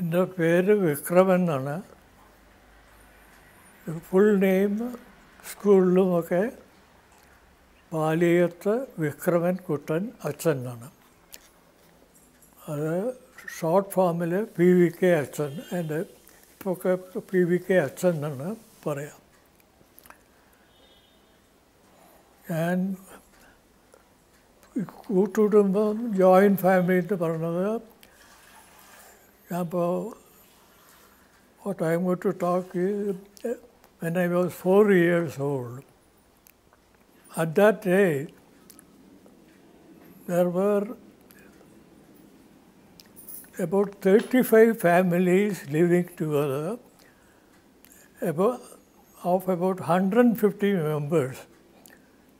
എന്റെ പേര് വിക്രം എന്നാണ്. ഫുൾ നെയിം സ്കൂളിലുമൊക്കെ പാലിയത്ത് വിക്രമൻ കുട്ടൻ അച്ഛൻ എന്നാണ്. അത് ഷോർട്ട് ഫോമിൽ പി വി കെ അച്ഛൻ എന്റെ ഇപ്പൊക്കെ പി വി കെ അച്ഛൻ എന്നാണ് പറയാം. ഞാൻ കൂട്ടുകുടുംബം ജോയിന്റ് ഫാമിലി എന്ന് പറഞ്ഞത് For example, what I'm going to talk is when I was four years old. At that day, there were about 35 families living together about, of about 150 members,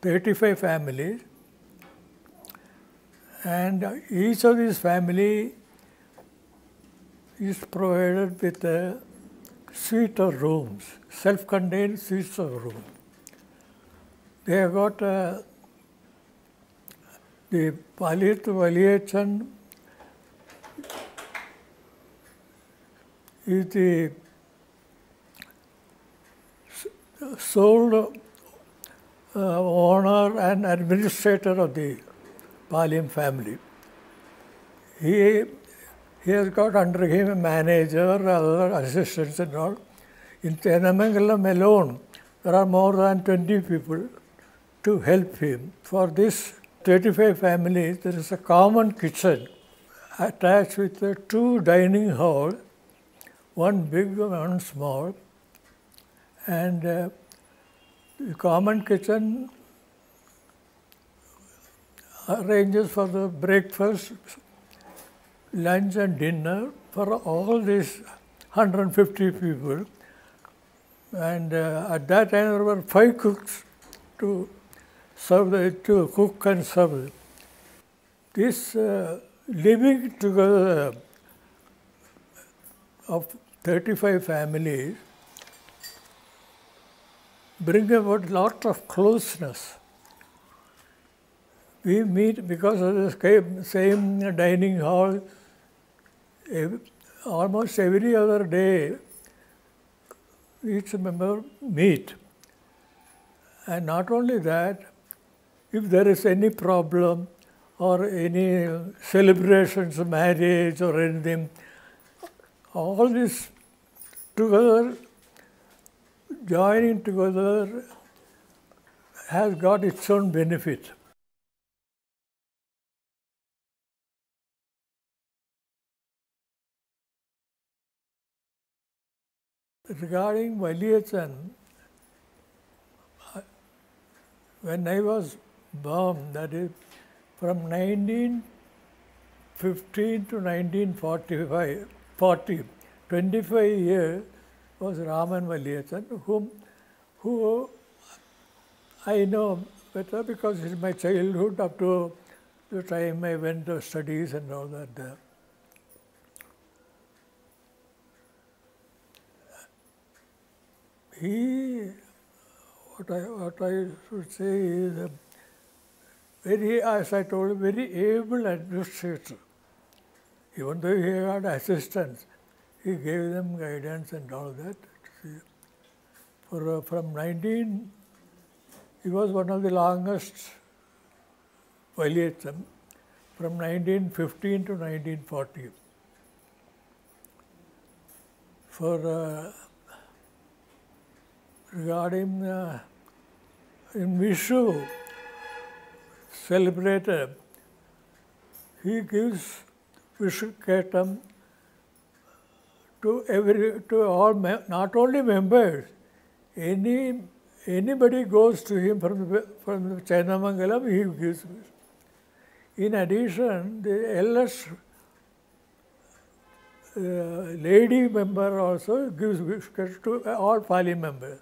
35 families. And each of these family is provided with a suite of rooms, self-contained suites of rooms. They have got uh, the Paliath Valiyachan is the sole uh, owner and administrator of the Paliam family. He he has got under him a manager, other assistants and all. In Tenamangalam alone, there are more than 20 people to help him. For this 35 families, there is a common kitchen attached with uh, two dining halls, one big, and one small. And uh, the common kitchen arranges for the breakfast, lunch and dinner for all these 150 people. And uh, at that time there were five cooks to serve the, to cook and serve. This uh, living together of 35 families bring about lot of closeness. We meet because of the same, same dining hall almost every other day each member meet. And not only that, if there is any problem or any celebrations, marriage or anything, all this together, joining together has got its own benefit. Regarding Valiyachan, when I was born, that is from 1915 to 1945, 40, 25 years was Raman Valiyachan, whom, who I know better because it's my childhood up to the time I went to studies and all that there. He, what I, what I should say is, a very, as I told you, very able administrator. Even though he had assistants, he gave them guidance and all that. For, uh, from 19, he was one of the longest Valiyachan from 1915 to 1940. For uh, regarding uh, in Vishu celebrated, he gives Vishu Ketam to every to all not only members, any anybody goes to him from the from the Chainamangalam, he gives. In addition, the eldest uh, lady member also gives Vishu to all Pali members.